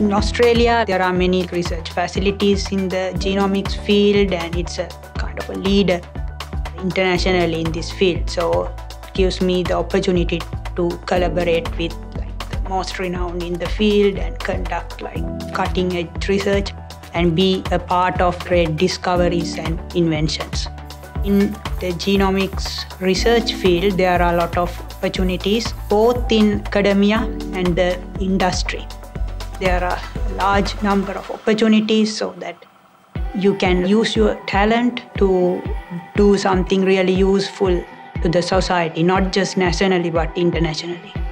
In Australia, there are many research facilities in the genomics field, and it's a kind of a leader internationally in this field. So it gives me the opportunity to collaborate with like the most renowned in the field and conduct like cutting edge research and be a part of great discoveries and inventions. In the genomics research field, there are a lot of opportunities both in academia and the industry. There are a large number of opportunities so that you can use your talent to do something really useful to the society, not just nationally but internationally.